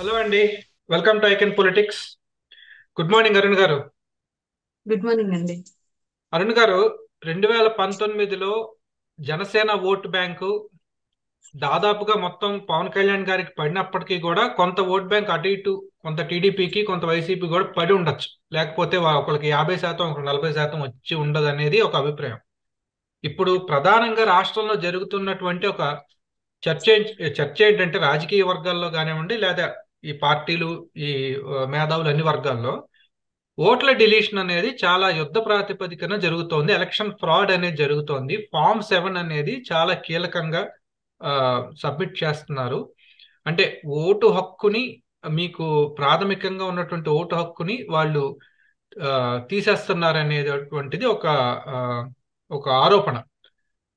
Hello అండి welcome to Icon politics good morning Arun గారు. Good morning అండి అరుణ్ గారు రెండు వేల పంతొమ్మిదిలో జనసేన ఓటు బ్యాంకు దాదాపుగా మొత్తం పవన్ కళ్యాణ్ గారికి పడినప్పటికీ కూడా కొంత ఓట్ బ్యాంక్ అటు ఇటు కొంత టీడీపీకి కొంత వైసీపీ కూడా పడి ఉండొచ్చు. లేకపోతే ఒకరికి యాభై శాతం ఒకరికి నలభై శాతం వచ్చి ఉండదు అనేది ఒక అభిప్రాయం. ఇప్పుడు ప్రధానంగా రాష్ట్రంలో జరుగుతున్నటువంటి ఒక చర్చ చర్చ ఏంటంటే రాజకీయ వర్గాల్లో కానివ్వండి లేదా ఈ పార్టీలు ఈ మేధావులు అన్ని వర్గాల్లో ఓట్ల డిలీషన్ అనేది చాలా యుద్ధ ప్రాతిపదికన జరుగుతోంది. ఎలక్షన్ ఫ్రాడ్ అనేది జరుగుతోంది. ఫామ్ సెవెన్ అనేది చాలా కీలకంగా సబ్మిట్ చేస్తున్నారు. అంటే ఓటు హక్కుని మీకు ప్రాథమికంగా ఉన్నటువంటి ఓటు హక్కుని వాళ్ళు తీసేస్తున్నారు అనేటువంటిది ఒక ఒక ఆరోపణ.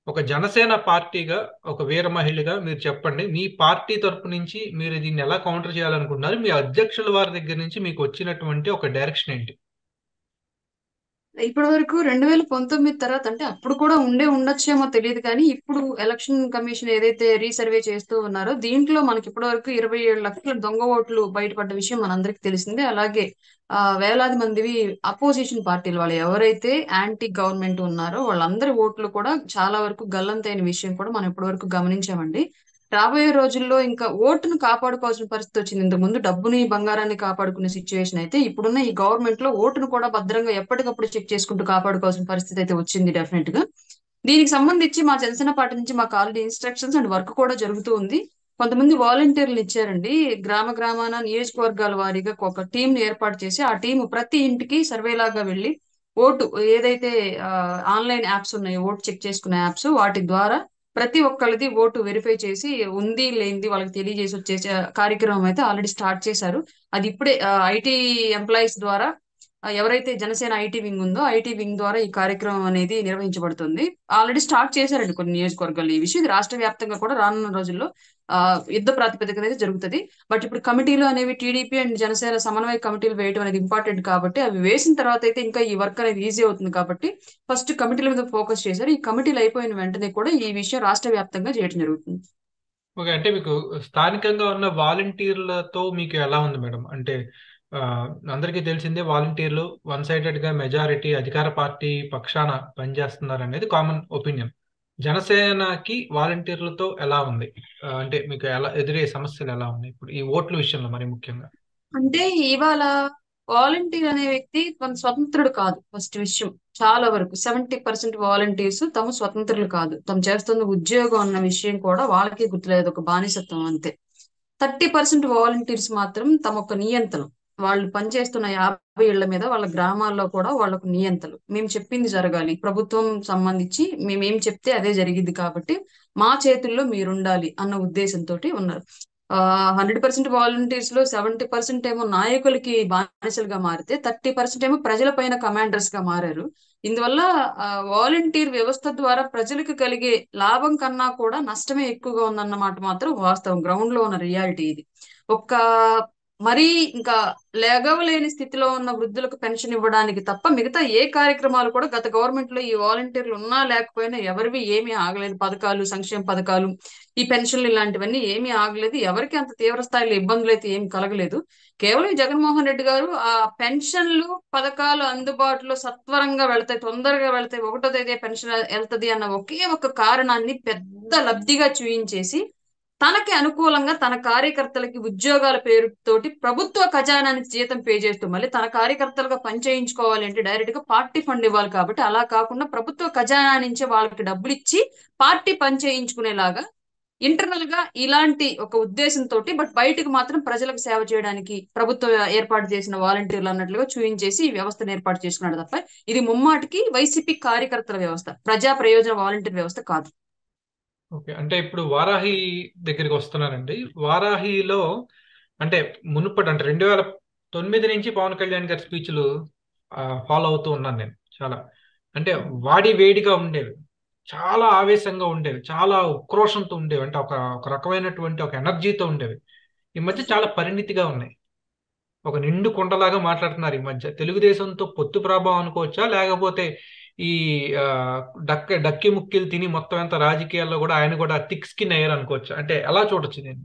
ఒక జనసేన పార్టీగా ఒక వీర మహిళగా మీరు చెప్పండి. మీ పార్టీ తరపు నుంచి మీరు దీన్ని ఎలా కౌంటర్ చేయాలనుకుంటున్నారు? మీ అధ్యక్షుల వారి దగ్గర నుంచి మీకు వచ్చినటువంటి ఒక డైరెక్షన్ ఏంటి? ఇప్పటి వరకు రెండు వేల పంతొమ్మిది తర్వాత అంటే అప్పుడు కూడా ఉండే ఉండొచ్చేమో తెలియదు కానీ ఇప్పుడు ఎలక్షన్ కమిషన్ ఏదైతే రీసర్వే చేస్తూ ఉన్నారో దీంట్లో మనకి ఇప్పటి వరకు ఇరవై ఏడు లక్షల దొంగ ఓట్లు బయటపడ్డ విషయం మనందరికీ తెలిసిందే. అలాగే ఆ వేలాది మందివి అపోజిషన్ పార్టీలు వాళ్ళు ఎవరైతే యాంటీ గవర్నమెంట్ ఉన్నారో వాళ్ళందరి ఓట్లు కూడా చాలా వరకు గల్లంతైన విషయం కూడా మనం ఇప్పటి వరకు గమనించామండి. రాబోయే రోజుల్లో ఇంకా ఓటును కాపాడుకోవాల్సిన పరిస్థితి వచ్చింది. ఇంతకు ముందు డబ్బుని బంగారాన్ని కాపాడుకునే సిచ్యువేషన్ అయితే ఇప్పుడున్న ఈ గవర్నమెంట్లో ఓటును కూడా భద్రంగా ఎప్పటికప్పుడు చెక్ చేసుకుంటూ కాపాడుకోవాల్సిన పరిస్థితి అయితే వచ్చింది డెఫినెట్గా. దీనికి సంబంధించి మా జనసేన పార్టీ నుంచి మాకు ఆల్రెడీ ఇన్స్ట్రక్షన్స్ అండ్ వర్క్ కూడా జరుగుతూ ఉంది. కొంతమంది వాలంటీర్లు ఇచ్చారండి. గ్రామ గ్రామాన నియోజకవర్గాల వారీగా ఒక టీం ఏర్పాటు చేసి ఆ టీం ప్రతి ఇంటికి సర్వే లాగా వెళ్ళి ఓటు ఏదైతే ఆన్లైన్ యాప్స్ ఉన్నాయో ఓటు చెక్ చేసుకునే యాప్స్ వాటి ద్వారా ప్రతి ఒక్కళ్ళది ఓటు వెరిఫై చేసి ఉంది లేనిది వాళ్ళకి తెలియజేసి వచ్చే కార్యక్రమం అయితే ఆల్రెడీ స్టార్ట్ చేశారు. అది ఇప్పుడే ఐటీ ఎంప్లాయీస్ ద్వారా ఎవరైతే జనసేన ఐటీ వింగ్ ఉందో ఐటీ వింగ్ ద్వారా ఈ కార్యక్రమం అనేది నిర్వహించబడుతుంది. ఆల్రెడీ స్టార్ట్ చేశారండి కొన్ని నియోజకవర్గాలు ఈ విషయం. ఇది రాష్ట్ర వ్యాప్తంగా కూడా రానున్న రోజుల్లో యుద్ధ ప్రాతిపదికన అయితే జరుగుతుంది. బట్ ఇప్పుడు కమిటీలు అనేవి టీడీపీ అండ్ జనసేన సమన్వయ కమిటీలు వేయడం అనేది ఇంపార్టెంట్ కాబట్టి అవి వేసిన తర్వాత అయితే ఇంకా ఈ వర్క్ అనేది ఈజీ అవుతుంది కాబట్టి ఫస్ట్ కమిటీల మీద ఫోకస్ చేశారు. ఈ కమిటీలు అయిపోయిన వెంటనే కూడా ఈ విషయం రాష్ట్ర వ్యాప్తంగా చేయడం జరుగుతుంది. ఓకే. అంటే మీకు స్థానికంగా ఉన్న వాలంటీర్లతో మీకు ఎలా ఉంది మేడం? అంటే అందరికీ తెలిసిందే వాలంటీర్లు వన్ సైడెడ్గా మెజారిటీ అధికార పార్టీ పక్షాన పనిచేస్తున్నారు అనేది కామన్ ఒపీనియన్ జనసేనకి వాలంటీర్లతో ఎలా ఉంది? అంటే మీకు ఎలా ఎదురే సమస్యలు ఎలా ఉన్నాయి? ఇప్పుడు ఈ ఓట్ల విషయంలో మరి ముఖ్యంగా. అంటే ఇవాళ వాలంటీర్ అనే వ్యక్తి తన స్వతంత్రుడు కాదు ఫస్ట్ విషయం. చాలా వరకు సెవెంటీ పర్సెంట్ వాలంటీర్స్ తమ స్వతంత్రులు కాదు. తమ చేస్తున్న ఉద్యోగం అన్న విషయం కూడా వాళ్ళకి గుర్తులేదు ఒక బానిసత్వం అంతే. థర్టీ పర్సెంట్ వాలంటీర్స్ మాత్రం తమ ఒక నియంత్రణ. వాళ్ళు పనిచేస్తున్న యాభై ఏళ్ళ మీద వాళ్ళ గ్రామాల్లో కూడా వాళ్ళకు నియంతలు. మేము చెప్పింది జరగాలి. ప్రభుత్వం సంబంధించి మేమేం చెప్తే అదే జరిగింది కాబట్టి మా చేతుల్లో మీరుండాలి అన్న ఉద్దేశంతో ఉన్నారు. హండ్రెడ్ పర్సెంట్ వాలంటీర్స్లో సెవెంటీ పర్సెంట్ ఏమో నాయకులకి బానిసలుగా మారితే థర్టీ పర్సెంట్ ఏమో ప్రజల పైన కమాండర్స్గా మారారు. ఇందువల్ల వాలంటీర్ వ్యవస్థ ద్వారా ప్రజలకు కలిగే లాభం కన్నా కూడా నష్టమే ఎక్కువగా ఉందన్నమాట మాత్రం వాస్తవం. గ్రౌండ్లో ఉన్న రియాలిటీ ఇది. ఒక్క మరీ ఇంకా లేగవలేని స్థితిలో ఉన్న వృద్ధులకు పెన్షన్ ఇవ్వడానికి తప్ప మిగతా ఏ కార్యక్రమాలు కూడా గత గవర్నమెంట్లో ఈ వాలంటీర్లు ఉన్నా లేకపోయినా ఎవరివి ఏమీ ఆగలేదు. పథకాలు సంక్షేమ పథకాలు ఈ పెన్షన్లు ఇలాంటివన్నీ ఏమీ ఆగలేదు. ఎవరికి అంత తీవ్ర స్థాయిలో ఇబ్బందులు అయితే ఏమి కలగలేదు. కేవలం జగన్మోహన్ రెడ్డి గారు ఆ పెన్షన్లు పథకాలు అందుబాటులో సత్వరంగా వెళ్తాయి తొందరగా వెళ్తాయి ఒకటో తేదీ పెన్షన్ వెళ్తది అన్న ఒకే ఒక కారణాన్ని పెద్ద లబ్ధిగా చూయించేసి తనకి అనుకూలంగా తన కార్యకర్తలకి ఉద్యోగాల పేరుతోటి ప్రభుత్వ ఖజానానికి జీతం పే చేస్తూ మళ్ళీ తన కార్యకర్తలుగా పనిచేయించుకోవాలి అంటే డైరెక్ట్గా పార్టీ ఫండ్ ఇవ్వాలి కాబట్టి అలా కాకుండా ప్రభుత్వ ఖజానా నుంచే వాళ్ళకి డబ్బులు ఇచ్చి పార్టీ పని చేయించుకునేలాగా ఇంటర్నల్గా ఇలాంటి ఒక ఉద్దేశంతో బట్ బయటకు మాత్రం ప్రజలకు సేవ చేయడానికి ప్రభుత్వం ఏర్పాటు చేసిన వాలంటీర్లు అన్నట్లుగా చూయించేసి ఈ వ్యవస్థను ఏర్పాటు చేసుకున్నాడు తప్ప ఇది ముమ్మాటికి వైసీపీ కార్యకర్తల వ్యవస్థ ప్రజా ప్రయోజన వాలంటీర్ వ్యవస్థ కాదు. ఓకే. అంటే ఇప్పుడు వారాహి దగ్గరికి వస్తున్నానండి. వారాహిలో అంటే మునుపటి అంటే రెండు వేల తొమ్మిది నుంచి పవన్ కళ్యాణ్ గారి స్పీచ్లు ఫాలో అవుతూ ఉన్నాను నేను చాలా. అంటే వాడి వేడిగా ఉండేవి. చాలా ఆవేశంగా ఉండేవి. చాలా ఉక్రోషంతో ఉండేవి. అంటే ఒక ఒక రకమైనటువంటి ఒక ఎనర్జీతో ఉండేవి. ఈ మధ్య చాలా పరిణితిగా ఉన్నాయి. ఒక నిండు కుండలాగా మాట్లాడుతున్నారు ఈ మధ్య. తెలుగుదేశంతో పొత్తు ప్రభావం అనుకోవచ్చా? లేకపోతే ఈ ఆ, డక్క డక్కి ముక్కిలు తిని మొత్తం అంత రాజకీయాల్లో కూడా ఆయన కూడా థిక్ స్కిన్ అయ్యారు అనుకోవచ్చు. అంటే ఎలా చూడొచ్చు నేను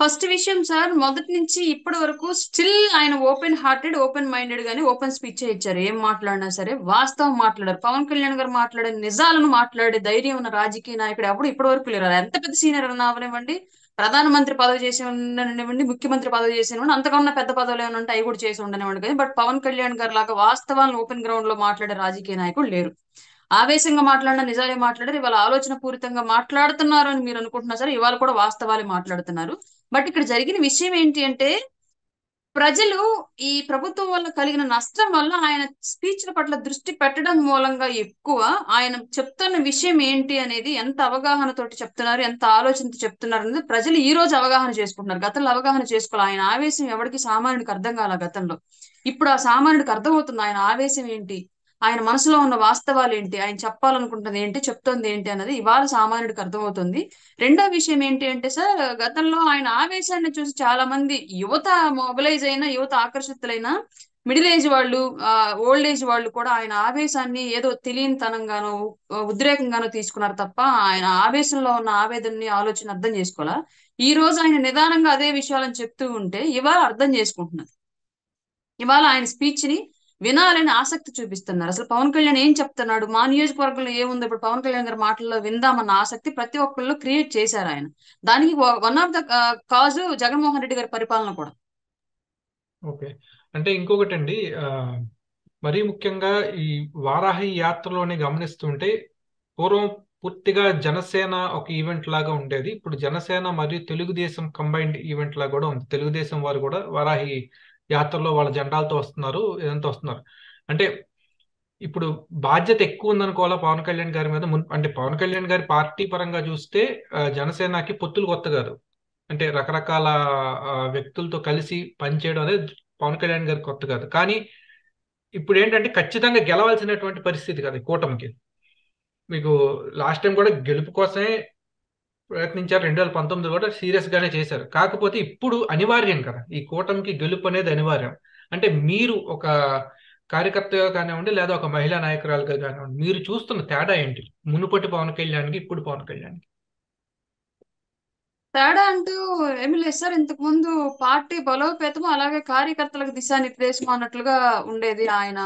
ఫస్ట్ విషయం సార్ మొదటి నుంచి ఇప్పటి వరకు స్టిల్ ఆయన ఓపెన్ హార్టెడ్ ఓపెన్ మైండెడ్ గానీ ఓపెన్ స్పీచ్ ఇచ్చారు. ఏం మాట్లాడినా సరే వాస్తవం మాట్లాడారు. పవన్ కళ్యాణ్ గారు మాట్లాడే నిజాలను మాట్లాడే ధైర్యం ఉన్న రాజకీయ నాయకుడు ఎప్పుడు ఇప్పటి వరకు లేరు. ఎంత పెద్ద సీనియర్ అన్నావనివ్వండి ప్రధానమంత్రి పదవి చేసి ఉండనివ్వండి ముఖ్యమంత్రి పదవి చేసి ఉండండి అంతకన్నా పెద్ద పదవులు ఏమైనా ఉంటే అవి కూడా చేసి ఉండనివ్వండి కానీ బట్ పవన్ కళ్యాణ్ గారు లాగా వాస్తవాలను ఓపెన్ గ్రౌండ్లో మాట్లాడే రాజకీయ నాయకుడు లేరు. ఆవేశంగా మాట్లాడిన నిజాలే మాట్లాడారు ఇవాళ ఆలోచన పూరితంగా మాట్లాడుతున్నారు అని మీరు అనుకుంటున్నా సరే ఇవాళ కూడా వాస్తవాలే మాట్లాడుతున్నారు. బట్ ఇక్కడ జరిగిన విషయం ఏంటి అంటే ప్రజలు ఈ ప్రభుత్వం వల్ల కలిగిన నష్టం వల్ల ఆయన స్పీచ్ల పట్ల దృష్టి పెట్టడం మూలంగా ఎక్కువ ఆయన చెప్తున్న విషయం ఏంటి అనేది ఎంత అవగాహనతోటి చెప్తున్నారు ఎంత ఆలోచనతో చెప్తున్నారు అనేది ప్రజలు ఈ రోజు అవగాహన చేసుకుంటున్నారు. గతంలో అవగాహన చేసుకోవాలి. ఆయన ఆవేశం ఎవరికి సామాన్యుడికి అర్థం కాల గతంలో. ఇప్పుడు ఆ సామాన్యుడికి అర్థమవుతుంది ఆయన ఆవేశం ఏంటి? ఆయన మనసులో ఉన్న వాస్తవాలు ఏంటి? ఆయన చెప్పాలనుకుంటుంది ఏంటి? చెప్తోంది ఏంటి అన్నది ఇవాళ సామాన్యుడికి అర్థమవుతుంది. రెండో విషయం ఏంటి అంటే సార్ గతంలో ఆయన ఆవేశాన్ని చూసి చాలా మంది యువత మొబిలైజ్ అయిన యువత ఆకర్షితులైన మిడిల్ ఏజ్ వాళ్ళు ఓల్డ్ ఏజ్ వాళ్ళు కూడా ఆయన ఆవేశాన్ని ఏదో తెలియనితనంగానో ఉద్రేకంగానో తీసుకున్నారు తప్ప ఆయన ఆవేశంలో ఉన్న ఆవేదనని ఆలోచన అర్థం చేసుకోవాలా? ఈ రోజు ఆయన నిదానంగా అదే విషయాలను చెప్తూ ఉంటే ఇవాళ అర్థం చేసుకుంటున్నారు. ఇవాళ ఆయన స్పీచ్ని వినాలని ఆసక్తి చూపిస్తున్నారు. అసలు పవన్ కళ్యాణ్ ఏం చెప్తున్నాడు? మా నియోజకవర్గంలో ఏముంది? ఇప్పుడు పవన్ కళ్యాణ్ గారి మాటల్లో విందామన్న ఆసక్తి ప్రతి ఒక్కళ్ళు క్రియేట్ చేశారు ఆయన. దానికి one of the cause Jaganmohan Reddy గారి పరిపాలన కూడా. ఓకే. అంటే ఇంకొకటి అండి మరీ ముఖ్యంగా ఈ వారాహి యాత్రలోనే గమనిస్తుంటే పూర్వం పూర్తిగా జనసేన ఒక ఈవెంట్ లాగా ఉండేది. ఇప్పుడు జనసేన మరియు తెలుగుదేశం కంబైన్డ్ ఈవెంట్ లాగా కూడా ఉంది. తెలుగుదేశం వారు కూడా వారాహి యాత్రలో వాళ్ళ జెండాలతో వస్తున్నారు ఇదంతా వస్తున్నారు. అంటే ఇప్పుడు బాధ్యత ఎక్కువ ఉందనుకోవాలా పవన్ కళ్యాణ్ గారి మీద? అంటే పవన్ కళ్యాణ్ గారి పార్టీ పరంగా చూస్తే జనసేనకి పొత్తులు కొత్త కాదు. అంటే రకరకాల వ్యక్తులతో కలిసి పనిచేయడం అనేది పవన్ కళ్యాణ్ గారి కొత్త కాదు. కానీ ఇప్పుడు ఏంటంటే ఖచ్చితంగా గెలవాల్సినటువంటి పరిస్థితి కదా కూటమికి. మీకు లాస్ట్ టైం కూడా గెలుపు కోసమే ప్రయత్నించారు రెండు వేల పంతొమ్మిది కూడా సీరియస్ గానే చేశారు. కాకపోతే ఇప్పుడు అనివార్యం కదా. ఈ కూటమికి గెలుపు అనేది అనివార్యం. అంటే మీరు ఒక కార్యకర్తగా కానివ్వండి లేదా ఒక మహిళా నాయకురాలుగా కానివ్వండి మీరు చూస్తున్న తేడా ఏంటి? మునుపటి పవన్ కళ్యాణ్కి ఇప్పుడు పవన్ కళ్యాణ్కి. తేడా అంటూ ఏమి లేదు సార్. ఇంతకు ముందు పార్టీ బలోపేతం అలాగే కార్యకర్తలకు దిశానిర్దేశం అన్నట్లుగా ఉండేది ఆయన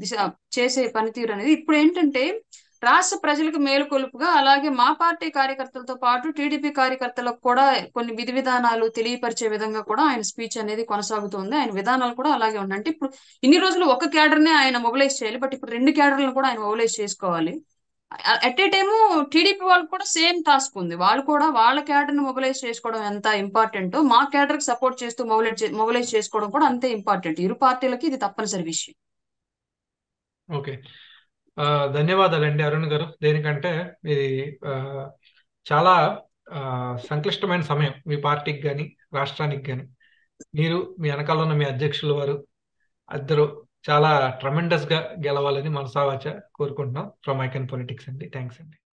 దిశ చేసే పనితీరు అనేది. ఇప్పుడు ఏంటంటే రాష్ట్ర ప్రజలకు మేలుకొలుపుగా అలాగే మా పార్టీ కార్యకర్తలతో పాటు టీడీపీ కార్యకర్తలకు కూడా కొన్ని విధి విధానాలు తెలియపరిచే విధంగా కూడా ఆయన స్పీచ్ అనేది కొనసాగుతుంది. ఆయన విధానాలు కూడా అలాగే ఉన్నాయి. అంటే ఇప్పుడు ఇన్ని రోజులు ఒక క్యాడర్నే ఆయన మొబిలైజ్ చేయాలి బట్ ఇప్పుడు రెండు క్యాడర్లను కూడా ఆయన మొబిలైజ్ చేసుకోవాలి. అట్ ఏ టైము టీడీపీ వాళ్ళకి కూడా సేమ్ టాస్క్ ఉంది. వాళ్ళు కూడా వాళ్ళ క్యాడర్ని మొబిలైజ్ చేసుకోవడం ఎంత ఇంపార్టెంట్ మా క్యాడర్కి సపోర్ట్ చేస్తూ మొబిలైజ్ మొబిలైజ్ చేసుకోవడం కూడా అంతే ఇంపార్టెంట్. ఇరు పార్టీలకి ఇది తప్పనిసరి విషయం. ఓకే. ధన్యవాదాలండి అరుణ్ గారు. దేనికంటే ఇది చాలా సంక్లిష్టమైన సమయం మీ పార్టీకి కానీ రాష్ట్రానికి కానీ మీరు మీ వెనకాల ఉన్న మీ అధ్యక్షుల వారు ఇద్దరు చాలా ట్రమెండస్గా గెలవాలని మనసావాచ కోరుకుంటున్నాం. ఫ్రమ్ ఐకన్ పొలిటిక్స్ అండి. థ్యాంక్స్ అండి.